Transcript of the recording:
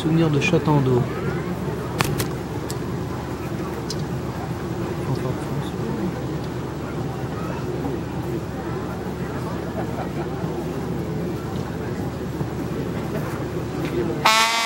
souvenir de Château d'eau. Ah.